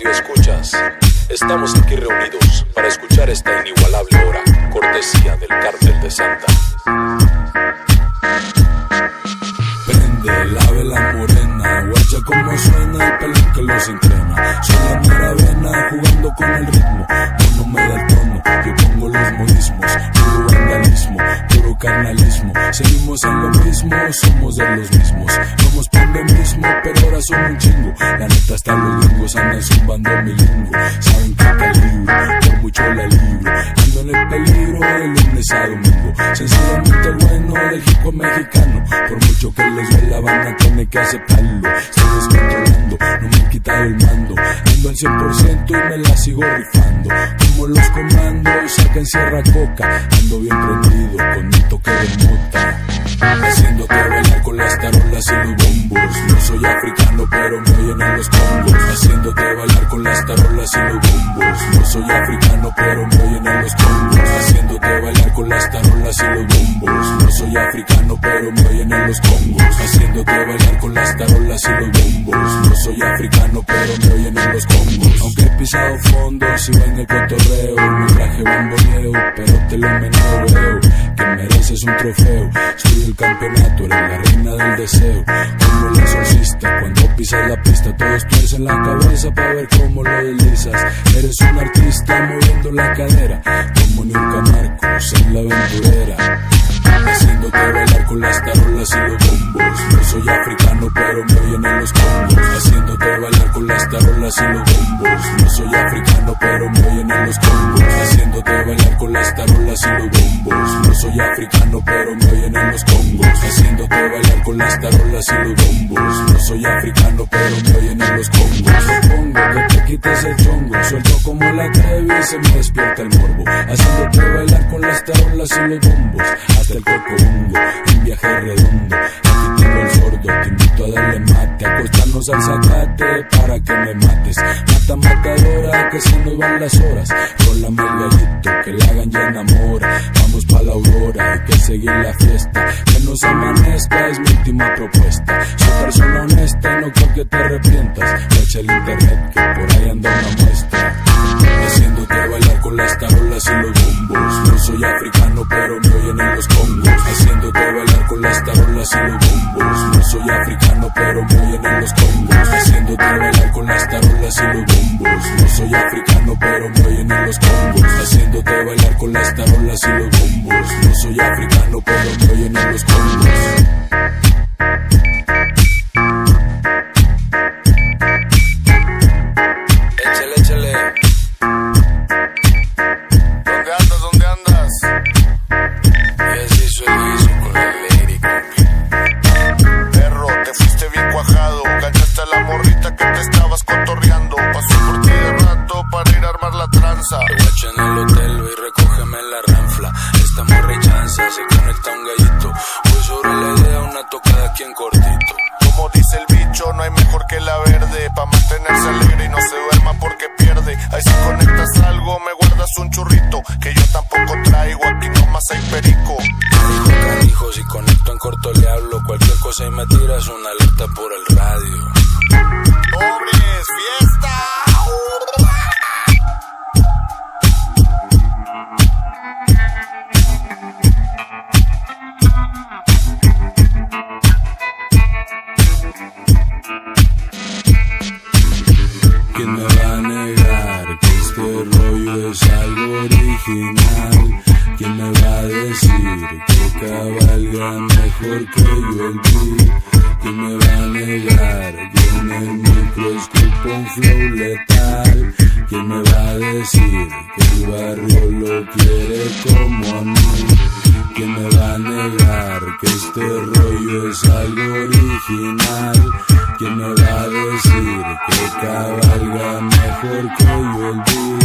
más. Estamos aquí reunidos para escuchar esta inigualable hora, cortesía del cártel de Santa. Seguimos en lo mismo, somos de los mismos. Vamos por lo mismo, pero ahora son un chingo. La neta hasta los gringos andan zumbando mi lingo. Saben que peligro, por mucho la libro. Ando en el peligro de lunes a domingo. Sencillamente bueno del hip hop mexicano. Por mucho que les duela, van a tener que aceptarlo. Estoy descontrolando, no me he quitado el mando. Ando al 100% y me la sigo rifando. Como los comandos, sacan sierra coca. Ando bien prendido con mi toque de mota. Soy africano, pero me oyen en los congos. Haciéndote bailar con las tarolas y los bombos. No soy africano, pero me oyen en los congos. Haciéndote bailar con las tarolas y los bombos. No soy africano, pero me oyen en los congos. Haciéndote bailar con las tarolas y los bombos. No soy africano, pero me oyen en los congos. Aunque he pisado fondo, sigo en el cotorreo. Mi traje bomboneo, pero te lo meneo, Que mereces un trofeo. Soy el campeonato, eres la reina del deseo. Como el exorcista, cuando pisas la pista, todos tuercen la cabeza para ver cómo lo deslizas. Eres un artista moviendo la cadera, como Nunca Marcos en la aventurera. Haciéndote bailar con las tarolas No soy africano, pero me oyen en los congos. Haciéndote bailar con las tarolas y los bombos. No soy africano, pero me oyen en los congos. Haciéndote bailar con las tarolas y los bombos. No soy africano, pero me oyen en los congos. Haciéndote bailar con las tarolas y los bombos. No soy africano, pero me oyen en los congos. Quites el chongo. Suelto como la trevi y se me despierta el morbo. Haciéndote bailar con las tarolas y los bombos. Hasta el cocobongo, en viaje redondo. Aquí tengo el sordo, te invito a darle mate. Acostarnos al zacate para que me mates. Mata matadora, que se nos van las horas. Rólame el gallito, que la hagan ya enamora. Vamos pa' la aurora, hay que seguir la fiesta. Que nos amanezca es mi última propuesta. Soy persona te arrepientas. Echa el internet, que por ahí anda una muestra. Haciéndote bailar con las tarolas y los bombos. No soy africano, pero me oyen en los congos. Haciéndote bailar con las tarolas y los bombos. No soy africano, pero me oyen en los congos. Haciéndote bailar con las tarolas y los bombos. No soy africano, pero me oyen en los congos. Haciéndote bailar con las tarolas y los bombos. No soy africano, pero me oyen en los congos. Se conecta un gallito. Voy sobre la idea, una tocada aquí en cortito. Como dice el bicho, no hay mejor que la verde. Pa' mantenerse alegre y no se duerma porque pierde. Ahí si conectas algo, me guardas un churrito. Que yo tampoco traigo, aquí nomás hay perico. Canijo, si conecto en corto le hablo. Cualquier cosa y me tiras una alerta por el radio. Que cabalga mejor que yo el beat? ¿Quién me va a negar que en el micro escupo un flow letal? ¿Quién me va a decir que el barrio lo quiere como a mí? ¿Quién me va a negar que este rollo es algo original? ¿Quién me va a decir que cabalga mejor que yo el beat?